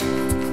Bye.